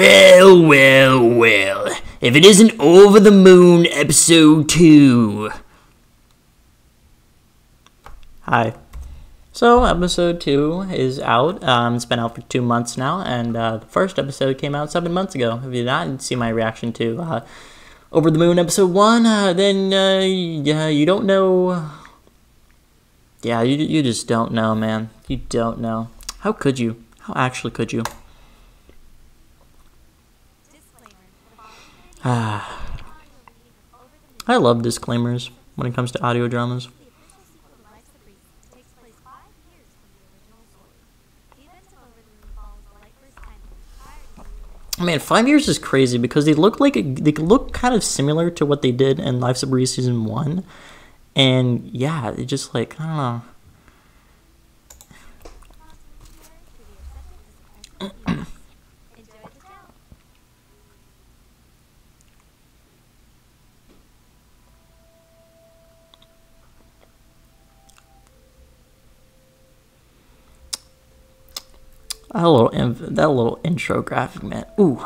Well, well, well. If it isn't Over the Moon episode 2. Hi. So, episode two is out. Um, it's been out for two months now, and uh, the first episode came out seven months ago. If you did not see my reaction to uh, Over the Moon episode one, uh, then uh, yeah, you don't know. Yeah, you you just don't know, man. You don't know. How could you? How actually could you? Ah, I love disclaimers when it comes to audio dramas. Man, five years is crazy because they look like they look kind of similar to what they did in Life's a Breeze season one, and yeah, it just like I don't know. That little that little intro graphic, man. Ooh,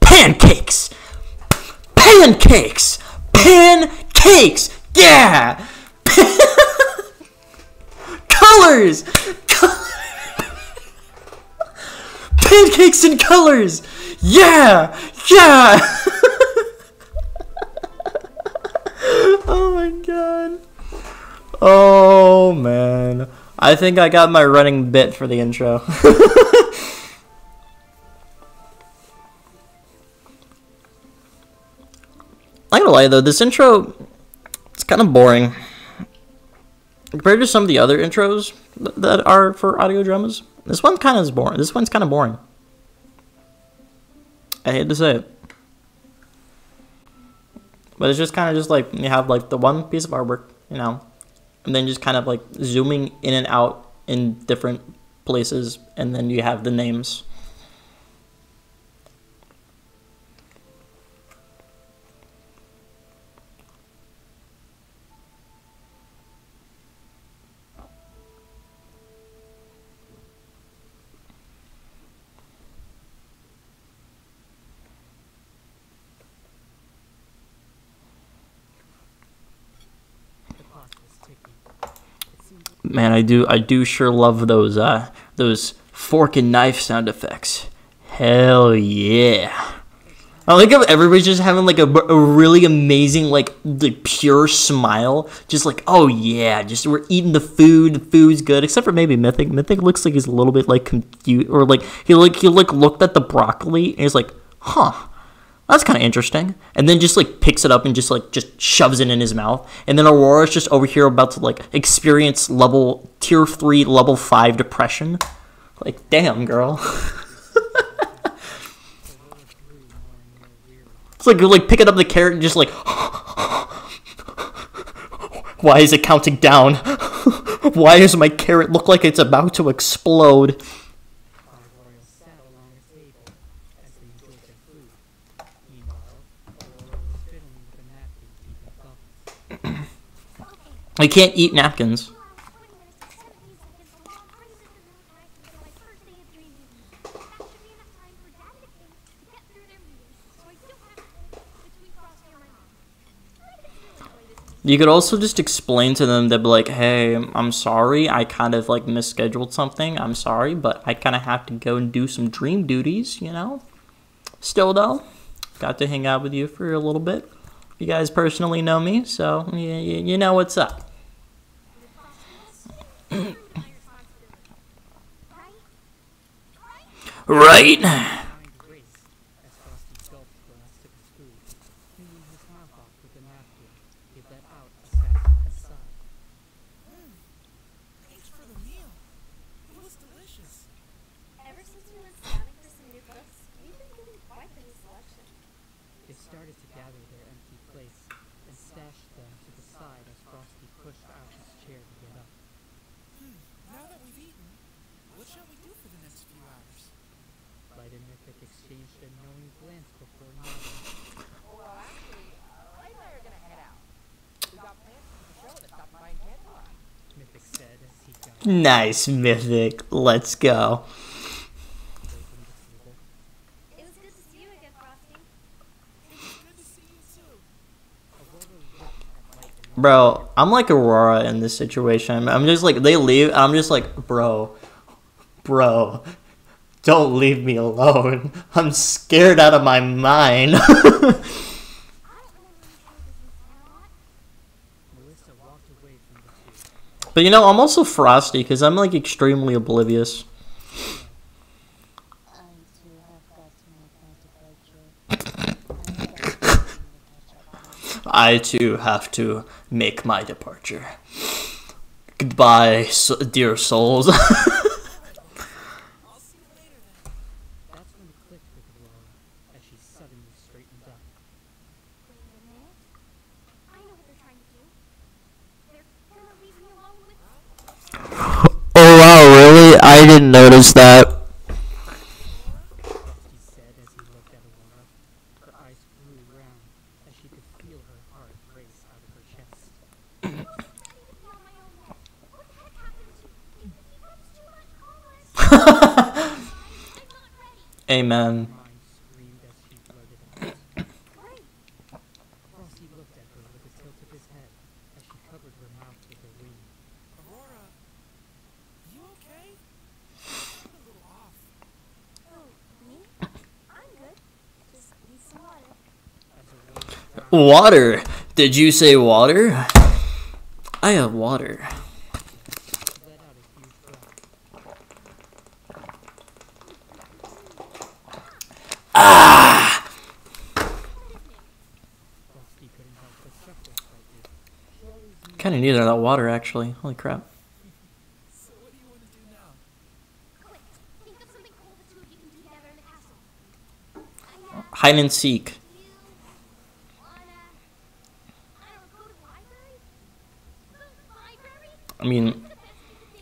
pancakes, pancakes, pancakes. Yeah, colors, pancakes and colors. Yeah, yeah. I think I got my running bit for the intro. I'm gonna lie though, this intro it's kind of boring compared to some of the other intros that are for audio dramas. This one kind of is boring. This one's kind of boring. I hate to say it, but it's just kind of just like you have like the one piece of artwork, you know, and then just kind of like zooming in and out in different places, and then you have the names. Man, I do I do sure love those uh those fork and knife sound effects. Hell yeah. I like how everybody's just having like a, a really amazing like like pure smile, just like oh yeah, just we're eating the food, the food's good, except for maybe Mythic. Mythic looks like he's a little bit like confused, or like he like he like looked at the broccoli and he's like, huh, that's kind of interesting. And then just like picks it up and just like just shoves it in his mouth. And then Aurora's just over here about to like experience level tier three, level five depression. Like, damn, girl. it's like like picking up the carrot and just like. Why is it counting down? Why does my carrot look like it's about to explode? I can't eat napkins. You could also just explain to them that, be like, hey, I'm sorry, I kind of like misscheduled something. I'm sorry, but I kind of have to go and do some dream duties, you know? Still, though, got to hang out with you for a little bit. You guys personally know me, so you, you know what's up. Right? Nice, Mythic. Let's go. Bro, I'm like Aurora in this situation. I'm just like, they leave, I'm just like, bro, bro, don't leave me alone. I'm scared out of my mind. but you know, I'm also frosty because I'm like extremely oblivious. I too have to make my departure. I too have to make my departure. Goodbye, so- dear souls. That's when it clicked with Aurora as she suddenly straightened up. Wait a minute. I know what they're trying to do. They're gonna leave me alone with. oh wow, really? I didn't notice that. Frosty said as he looked at Aurora. Her eyes grew round as she could feel her heart race out of her chest. Let me be on my own now. What the heck happened to? He, he runs too much homeless. I'm not ready. Amen. Mine screamed as she blurted out. Great. Frosty looked at her with a tilt of his head as she covered her mouth with her wing. Aurora, you okay? You look a little off. Oh, me? I'm good. Just need some water. As Aurora frowned, Water. Did you say water? I have water. Ah! she let out a huge breath. Frosty couldn't help but chuckle slightly. She always knew Kind of needed that water actually. Holy crap. So what do you want to do now? Quick, think of something cool the two of you can do together in the castle. I have Hide and seek. you wanna. I don't know, go to the library? The library? I mean,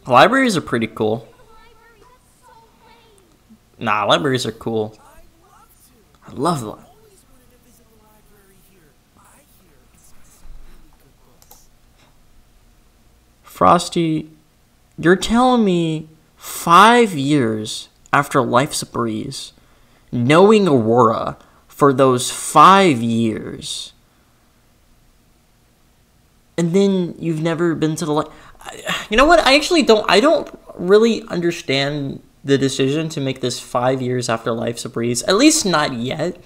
libraries are pretty cool. Nah, libraries are cool. I love them. Frosty, you're telling me five years after Life's a Breeze, knowing Aurora for those five years, and then you've never been to the li- I- You know what? I actually don't. I don't really understand the decision to make this five years after Life's a Breeze. At least not yet.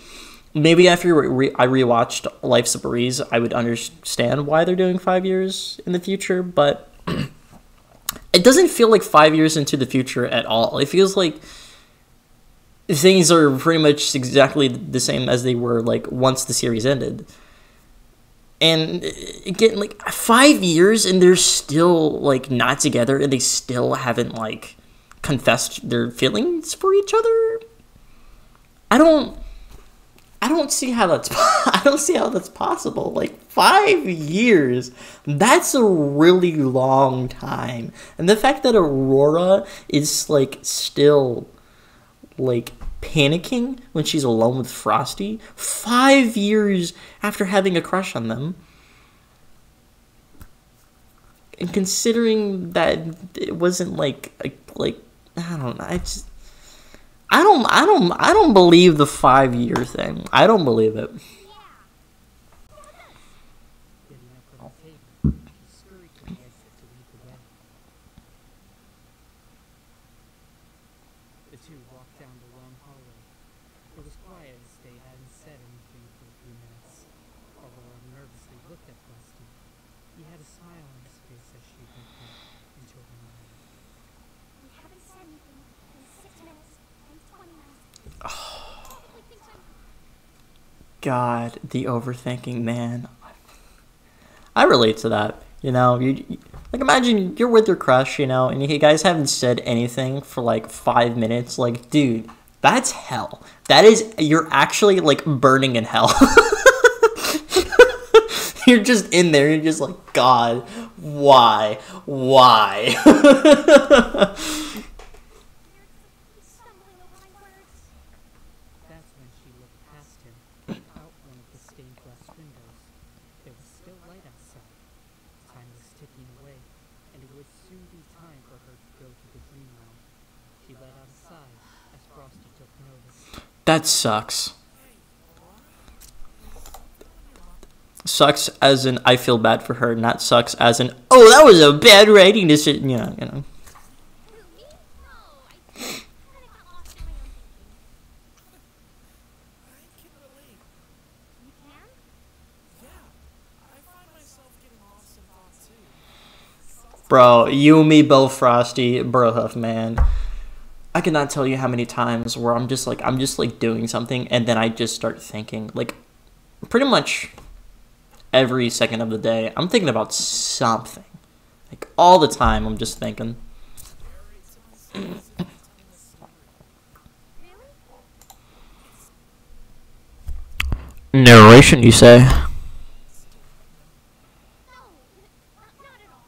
Maybe after re- I rewatched Life's a Breeze, I would understand why they're doing five years in the future. But it doesn't feel like five years into the future at all. It feels like things are pretty much exactly the same as they were like once the series ended. And uh, again, like five years and they're still like not together and they still haven't like confessed their feelings for each other. I don't I don't see how that's I don't see how that's possible. Like 5 years. That's a really long time. And the fact that Aurora is like still like panicking when she's alone with Frosty 5 years after having a crush on them. And considering that it wasn't like like, I don't know, I just I don't I don't I don't believe the 5 year thing. I don't believe it. Getting up from the table, she scurried to the exit to lead the way. The two walked down the long hallway. It was quiet as they hadn't said anything for a few minutes. Aurora nervously looked at Frosty. He had a smile on his face as she looked up into her mind. We haven't said anything in six minutes and 20 minutes. He thinks I'm God, the overthinking man. I relate to that. You know, you like imagine you're with your crush, you know, and you guys haven't said anything for like five minutes. Like, dude, that's hell. That is you're actually like burning in hell. you're just in there. You're just like, God, why, why? he's stumbling over my words. That's when she looked past him, out one of the stained glass windows. There was still light outside. Time was ticking away, and it would soon be time for her to go to the dream realm. She let out a sigh as Frosty took notice. That sucks. Sucks as in I feel bad for her, not sucks as in oh that was a bad writing decision. Yeah, you know. Bro, you me both, Frosty. Bro, huff, man. I cannot tell you how many times where I'm just like, I'm just like doing something and then I just start thinking. Like, pretty much every second of the day, I'm thinking about something. Like, all the time, I'm just thinking. Narration, you say? No, not, not at all.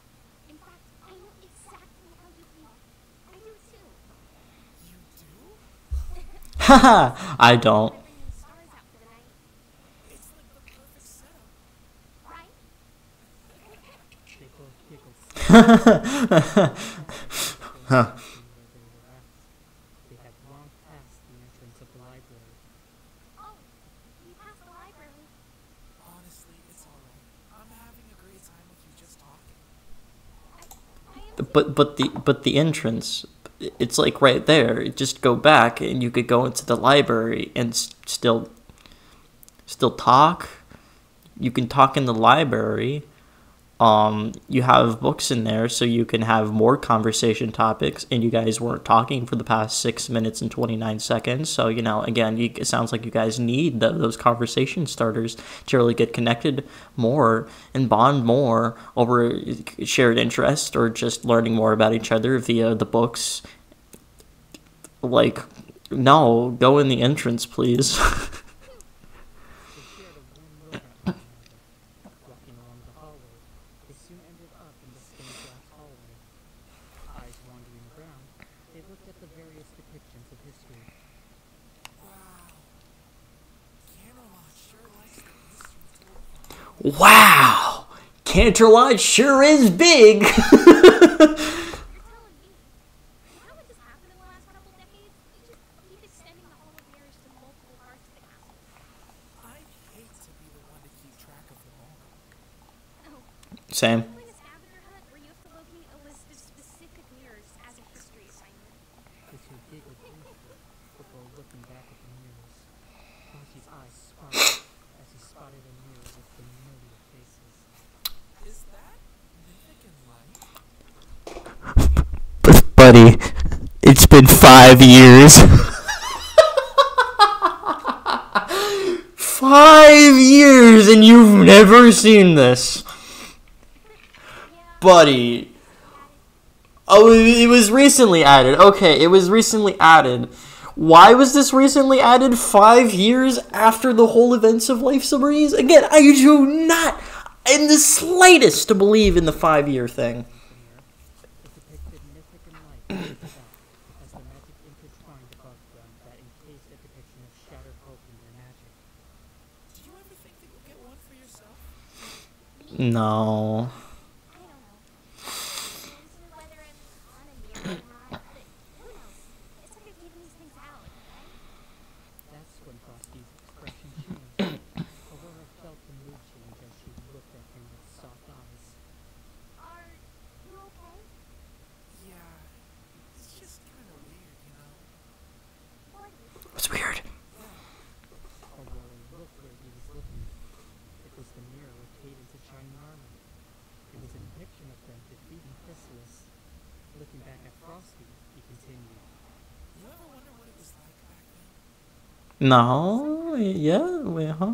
In fact, I know exactly how you feel. I do too. You do? Haha, I don't. We're bringing the stars out for the night, It's like the perfect setup. right? They both giggled Huh. where they were at. They had long passed the entrance of the library. Oh, we passed the library. Honestly, it's alright. I'm having a great time with you talking. I am But but the but the entrance, it's like right there. Just go back and you could go into the library and s- still still talk. You can talk in the library. Um, you have books in there, so you can have more conversation topics. And you guys weren't talking for the past six minutes and twenty nine seconds. So you know, again, you, it sounds like you guys need tho- those conversation starters to really get connected more and bond more over shared interest or just learning more about each other via the books. Like, no, go in the entrance, please. They shared a warm welcome to one another. Walking along the hallway, they soon ended up in the stained glass hallway. Eyes wandering around, they looked at the various depictions of history. Wow. Canterlot sure likes the history tour. Wow! Canterlot sure is big! You're telling me. How would this happen in the last couple decades? We just keep extending the hall of mirrors to multiple parts of the castle. I hate to be the one to keep track of them all. Oh, Same. doing a scavenger hunt where you have to locate a list of specific mirrors as a history assignment. The two giggled briefly before looking back at the mirrors. Fauci's eyes sparkled as he spotted a mirror with familiar faces. Is that mythic and light? Buddy, it's been five years. five years and you've never seen this. Buddy. Oh, it was recently added. Okay, it was recently added. Why was this recently added five years after the whole events of Life Submarines? Again, I do not in the slightest to believe in the five year thing. It depicted mythic and light back to back as the magic intertwined above them that encased a depiction of shattered hope in their magic. Do you ever think that you'll get one for yourself? No. I don't know. Depends on whether I'm on a mirror or not, but who knows? It's like I'm giving these things out, right? That's when Frosty's expression changed. Aurora felt the mood change as she looked at him with soft eyes. Are you okay? Yeah. It's just kind of weird, you know? What is It's weird. Aurora looked where he was looking. It was the mirror of Cadance' shining armor. It was a depiction of them defeating Chrysalis. Looking back at Frosty, he continued. You ever wonder what it was like back then? No. Yeah. Wait, huh?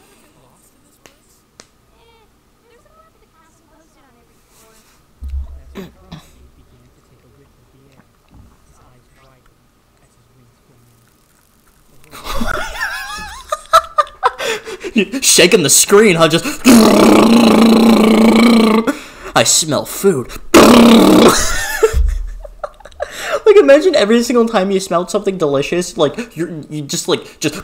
shaking the screen, I Just. I smell food. like imagine every single time you smelled something delicious, like you you just like just.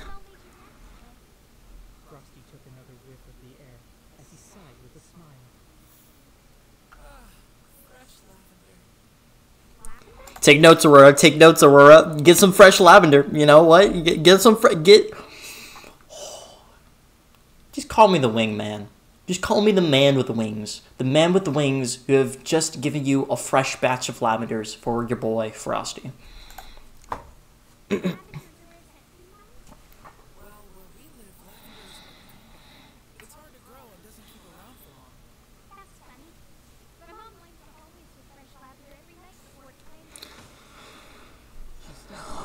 Take notes, Aurora. Take notes, Aurora. Get some fresh lavender. You know what? Get, get some fresh get. Just call me the wingman. Just call me the man with the wings. The man with the wings who have just given you a fresh batch of lavenders for your boy Frosty.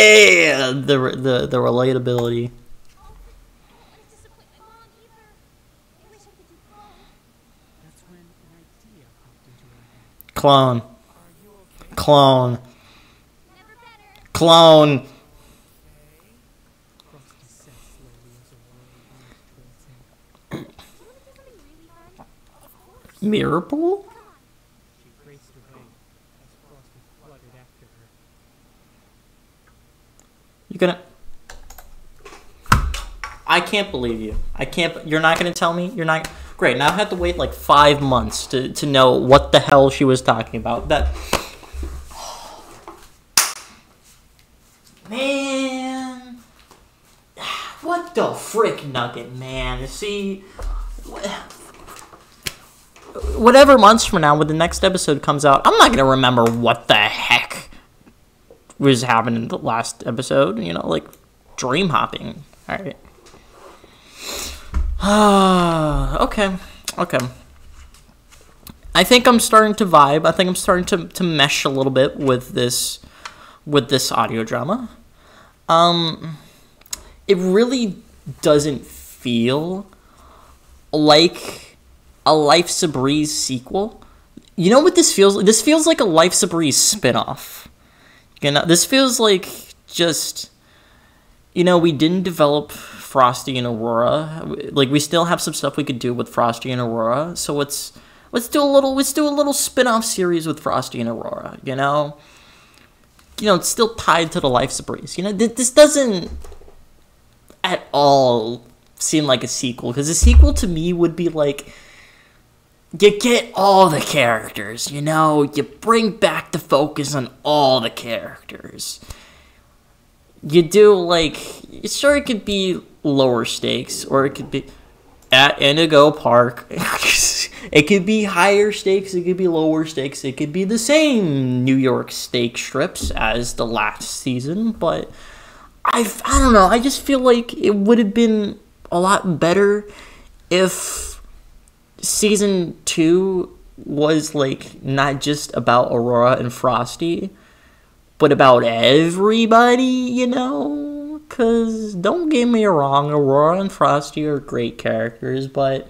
Yeah, the the the relatability. Clone. Clone. Clone. Mirable? You're gonna. I can't believe you. I can't. You're not gonna tell me. You're not. Great. Now I have to wait like five months to to know what the hell she was talking about. That. Man. What the frick, Nugget, man? See. Whatever months from now, when the next episode comes out, I'm not gonna remember what the hell was happening in the last episode, you know, like dream hopping. All right. okay. Okay. I think I'm starting to vibe. I think I'm starting to, to mesh a little bit with this with this audio drama. Um it really doesn't feel like a Life Breeze sequel. You know what this feels like? This feels like a Life's a Breeze spinoff. You know, this feels like just you know, we didn't develop Frosty and Aurora. Like we still have some stuff we could do with Frosty and Aurora. So let's let's do a little let's do a little spin-off series with Frosty and Aurora, you know? You know, it's still tied to the Life's a Breeze. You know, th- this doesn't at all seem like a sequel because a sequel to me would be like you get all the characters, you know, you bring back the focus on all the characters. You do like sure it could be lower stakes or it could be at Indigo Park. it could be higher stakes, it could be lower stakes, it could be the same New York stake strips as the last season, but I I don't know, I just feel like it would have been a lot better if season 2 was like not just about Aurora and Frosty, but about everybody, you know? Because don't get me wrong, Aurora and Frosty are great characters, but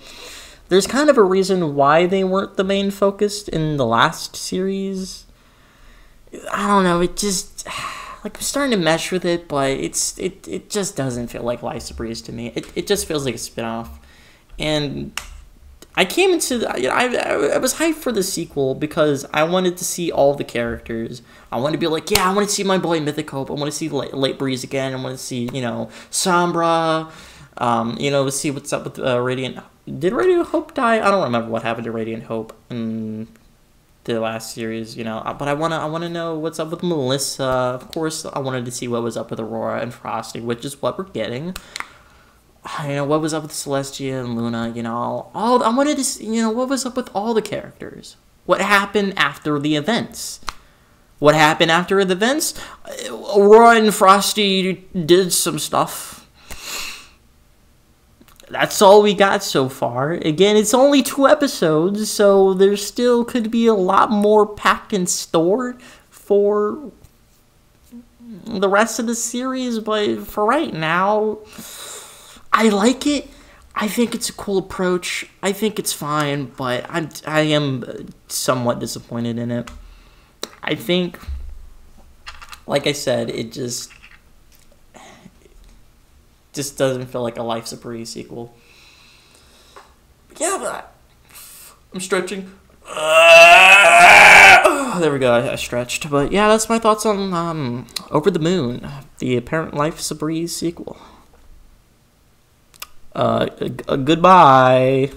there's kind of a reason why they weren't the main focus in the last series. I don't know, it just. Like, I'm starting to mesh with it, but it's it, it just doesn't feel like Life's a Breeze to me. It, it just feels like a spin off. And I came into the, I, I, I was hyped for the sequel because I wanted to see all the characters. I want to be like, yeah, I want to see my boy Mythic Hope. I want to see Late, Late Breeze again. I want to see, you know, Sombra. Um, you know, see what's up with uh, Radiant. Did Radiant Hope die? I don't remember what happened to Radiant Hope in the last series, you know. Uh, But I wanna, I wanna know what's up with Melissa. Of course, I wanted to see what was up with Aurora and Frosty, which is what we're getting you know what was up with Celestia and Luna, you know, all I wanted to see, you know what was up with all the characters. What happened after the events? What happened after the events? Uh, Aurora and Frosty did some stuff. That's all we got so far. Again, it's only two episodes, so there still could be a lot more packed in store for the rest of the series, but for right now, I like it. I think it's a cool approach. I think it's fine, but I'm I am somewhat disappointed in it. I think, like I said, it just just doesn't feel like a Life's a sequel. Yeah, but I'm stretching. there we go. I, I stretched, but yeah, that's my thoughts on um, Over the Moon, the apparent Life's a Breeze sequel. Uh, uh, goodbye.